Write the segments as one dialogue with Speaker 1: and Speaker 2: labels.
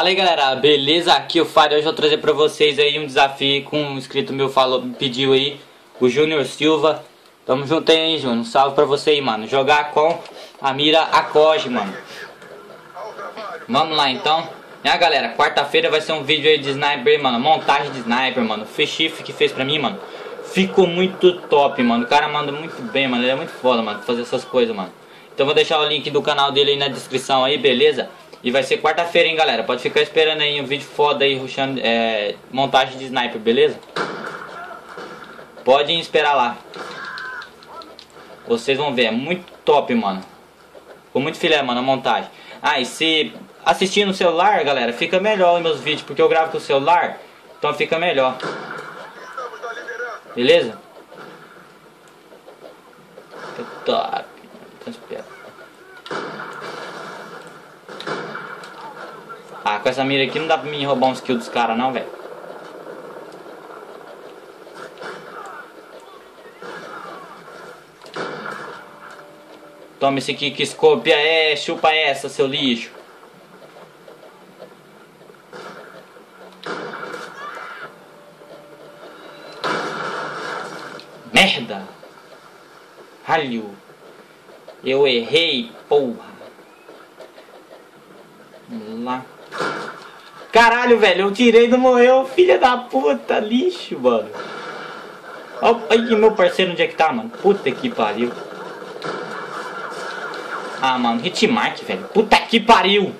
Speaker 1: Fala aí galera, beleza? Aqui o Fábio, hoje eu vou trazer pra vocês aí um desafio com um inscrito meu falou, pediu aí, o Júnior Silva. Tamo junto aí, Júnior, um salve pra você aí, mano. Jogar com a mira Acoge, mano. Vamos lá então. Né, galera, quarta-feira vai ser um vídeo aí de sniper, mano, montagem de sniper, mano. Fechif que fez pra mim, mano. Ficou muito top, mano. O cara manda muito bem, mano. Ele é muito foda, mano, fazer essas coisas, mano. Então vou deixar o link do canal dele aí na descrição aí, beleza? E vai ser quarta-feira, hein, galera. Pode ficar esperando aí um vídeo foda aí, ruxando, é, montagem de sniper, beleza? Podem esperar lá. Vocês vão ver, é muito top, mano. Ficou muito filé, mano, a montagem. Ah, e se assistir no celular, galera, fica melhor os meus vídeos, porque eu gravo com o celular, então fica melhor. Beleza? Top. Então espera. Ah, com essa mira aqui não dá pra mim roubar uns kills dos caras não, velho. Toma esse aqui que escopia é, chupa essa, seu lixo. Merda! Ralho! Eu errei, porra! Vamos lá. Caralho, velho, eu tirei não morreu, filha da puta, lixo, mano. Olha meu parceiro onde é que tá, mano. Puta que pariu. Ah, mano, hitmark, velho. Puta que pariu.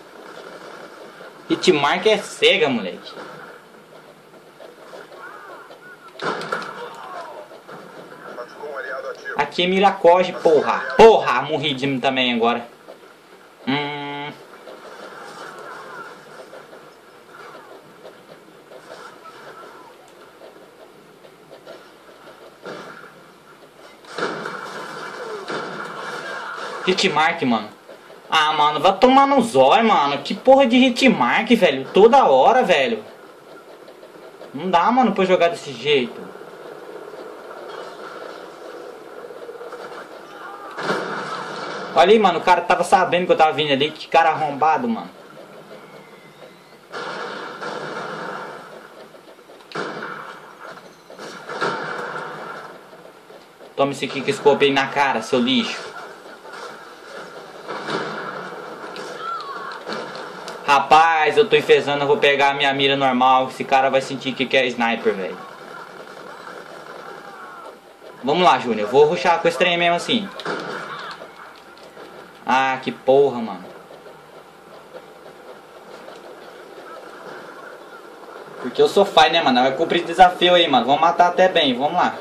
Speaker 1: Hitmark é cega, moleque. Aqui é Miracoge, porra. Porra, morri de mim também agora. Hitmark, mano. Ah, mano, vai tomar no zóio, mano. Que porra de hitmark, velho. Toda hora, velho. Não dá, mano, pra jogar desse jeito. Olha aí, mano. O cara tava sabendo que eu tava vindo ali. Que cara arrombado, mano. Toma esse aqui que escopei na cara, seu lixo. Rapaz, eu tô enfesando, eu vou pegar a minha mira normal. Esse cara vai sentir que é sniper, velho. Vamos lá, Júnior. Vou ruxar com esse trem mesmo assim. Ah, que porra, mano. Porque eu sou pai, né, mano? Vai cumprir desafio aí, mano. Vamos matar até bem. Vamos lá.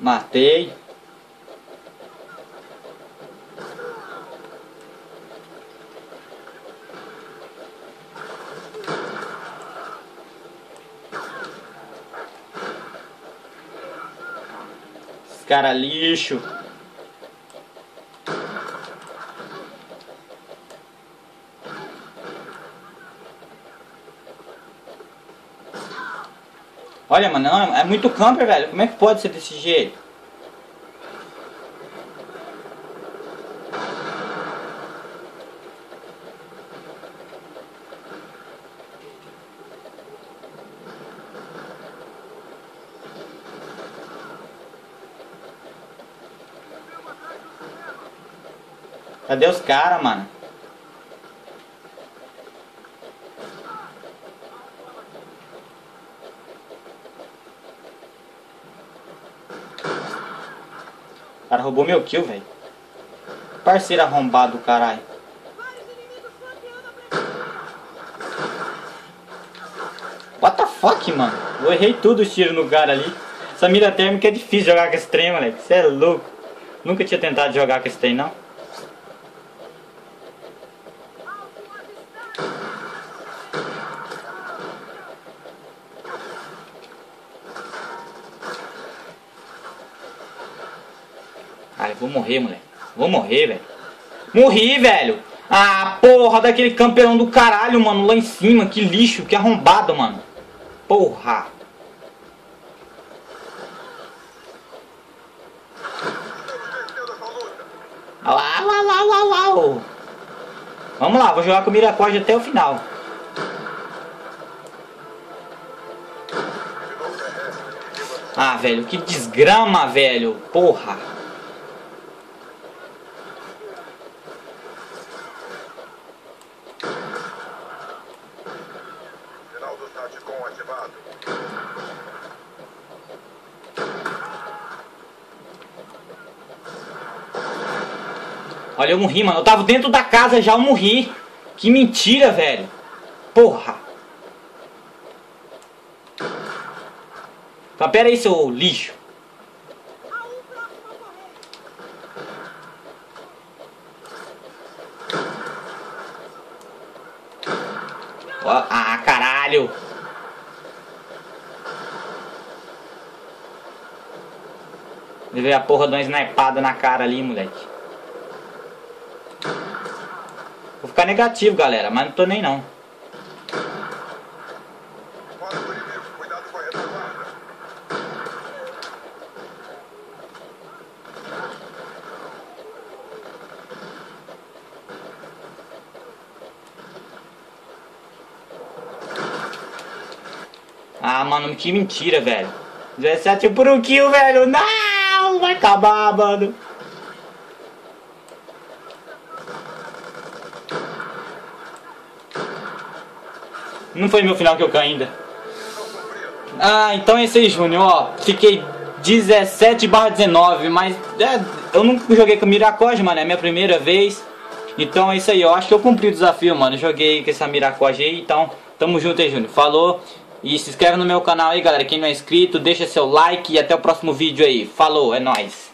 Speaker 1: Matei. Cara lixo. Olha, mano, é muito camper, velho. Como é que pode ser desse jeito? Cadê os caras, mano? O cara roubou meu kill, velho. Parceiro arrombado, caralho. What the fuck, mano? Eu errei tudo os tiros no cara ali. Essa mira térmica é difícil jogar com esse trem, moleque. Você é louco. Nunca tinha tentado jogar com esse trem, não. Ai, vou morrer, moleque. Vou morrer, velho. Morri, velho. Ah, porra, daquele campeão do caralho, mano, lá em cima. Que lixo, que arrombado, mano. Porra. Lá, lá, lá, lá, lá. Vamos lá, vou jogar com o Miracorde até o final. Ah, velho, que desgrama, velho. Porra. Olha, eu morri, mano. Eu tava dentro da casa já, eu morri. Que mentira, velho. Porra. Então, pera aí, seu lixo. Ah, caralho. Levei a porra de uma snipada na cara ali, moleque. Vou ficar negativo, galera, mas não tô nem não. Ah, mano, que mentira, velho. 17 por um kill, velho. Não, vai acabar, mano. Não foi meu final que eu caí ainda. Ah, então é isso aí, Júnior. Ó, fiquei 17 barra 19, mas é, eu nunca joguei com Miracoge, mano. É minha primeira vez. Então é isso aí, eu acho que eu cumpri o desafio, mano. Joguei com essa Miracoge aí, então tamo junto aí, Júnior. Falou. E se inscreve no meu canal aí, galera. Quem não é inscrito, deixa seu like e até o próximo vídeo aí. Falou, é nóis.